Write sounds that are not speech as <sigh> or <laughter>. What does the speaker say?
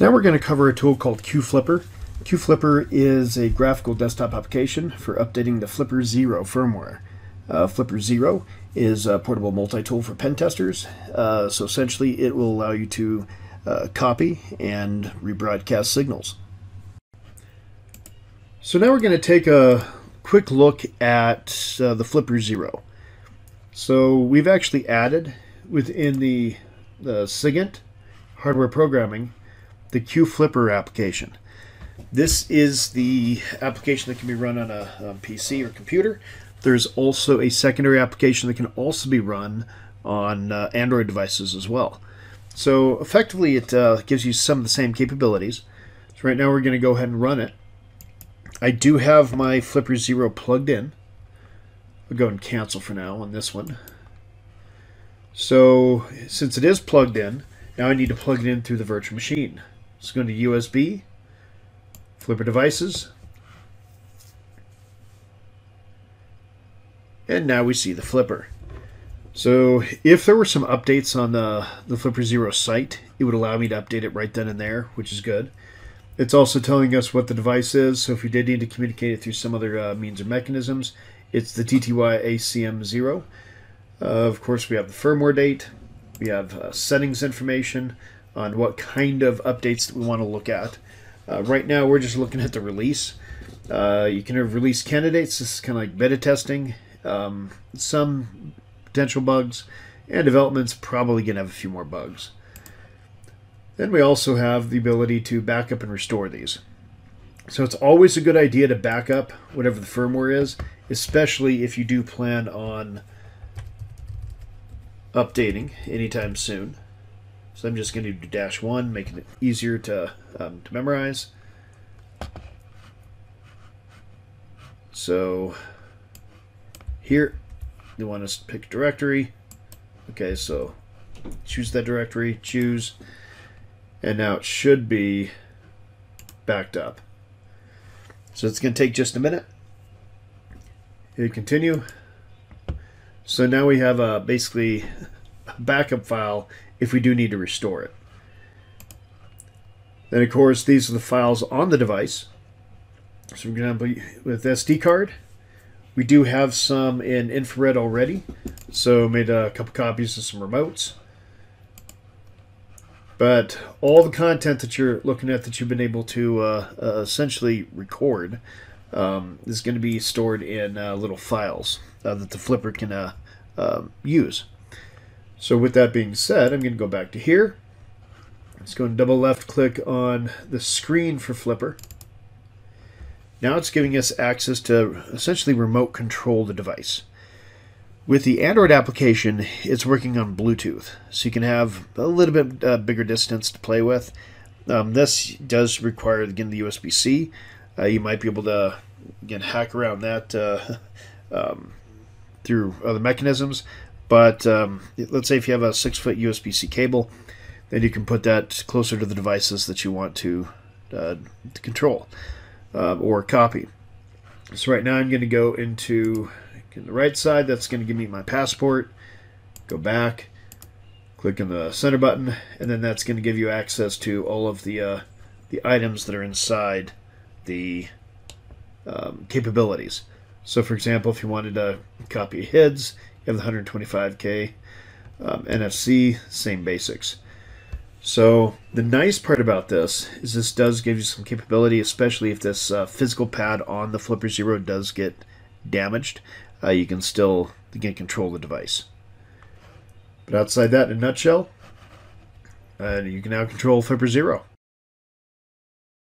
Now we're going to cover a tool called QFlipper. QFlipper is a graphical desktop application for updating the Flipper Zero firmware. Uh, Flipper Zero is a portable multi-tool for pen testers. Uh, so essentially it will allow you to uh, copy and rebroadcast signals. So now we're going to take a quick look at uh, the Flipper Zero. So we've actually added within the, the SIGINT hardware programming the QFlipper application. This is the application that can be run on a, PC or computer. There's also a secondary application that can also be run on uh, Android devices as well. So effectively it uh, gives you some of the same capabilities. So right now we're going to go ahead and run it. I do have my Flipper Zero plugged in. I'll go and cancel for now on this one. So since it is plugged in, now I need to plug it in through the virtual machine. Let's go to USB, Flipper devices, and now we see the Flipper. So if there were some updates on the, the Flipper Zero site, it would allow me to update it right then and there, which is good. It's also telling us what the device is, so if we did need to communicate it through some other uh, means or mechanisms, it's the TTY ACM0. Uh, of course, we have the firmware date, we have uh, settings information, on what kind of updates that we want to look at. Uh, right now, we're just looking at the release. Uh, you can have release candidates. This is kind of like beta testing. Um, some potential bugs, and development's probably going to have a few more bugs. Then we also have the ability to back up and restore these. So it's always a good idea to back up whatever the firmware is, especially if you do plan on updating anytime soon. So I'm just going to do dash one, making it easier to, um, to memorize. So here, you want to pick directory. Okay, so choose that directory, choose, and now it should be backed up. So it's going to take just a minute. Hit continue. So now we have a basically backup file if we do need to restore it. Then, of course, these are the files on the device. So, for example, with SD card, we do have some in infrared already. So, made a couple copies of some remotes. But all the content that you're looking at that you've been able to uh, uh, essentially record um, is going to be stored in uh, little files uh, that the flipper can uh, um, use. So with that being said, I'm going to go back to here. Let's go and double left click on the screen for Flipper. Now it's giving us access to essentially remote control the device. With the Android application, it's working on Bluetooth, so you can have a little bit uh, bigger distance to play with. Um, this does require, again, the USB-C. Uh, you might be able to, again, hack around that uh, <laughs> um, through other mechanisms. But um, let's say if you have a six foot USB C cable, then you can put that closer to the devices that you want to, uh, to control uh, or copy. So right now I'm going to go into the right side. That's going to give me my passport. Go back, click on the center button, and then that's going to give you access to all of the uh, the items that are inside the um, capabilities. So for example, if you wanted to copy HIDs, you have the 125K um, NFC, same basics. So the nice part about this is this does give you some capability, especially if this uh, physical pad on the Flipper Zero does get damaged. Uh, you can still again control the device. But outside that, in a nutshell, uh, you can now control Flipper Zero.